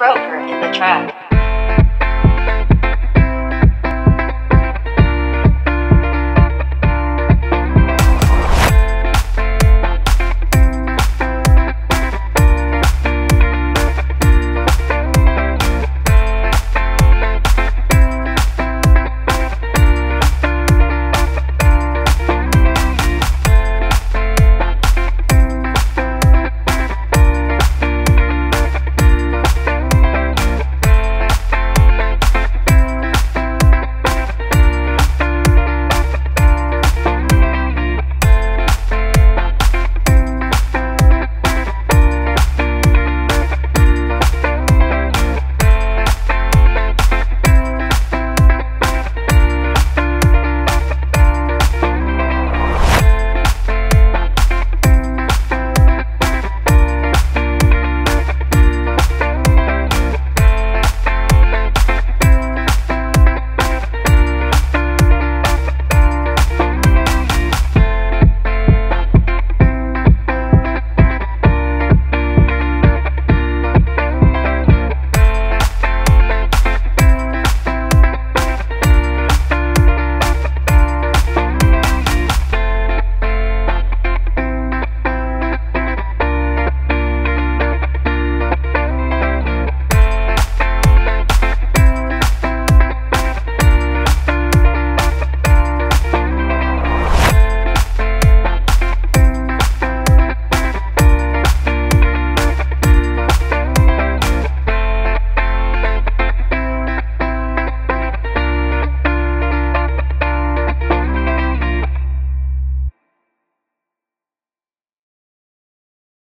Croker in the track.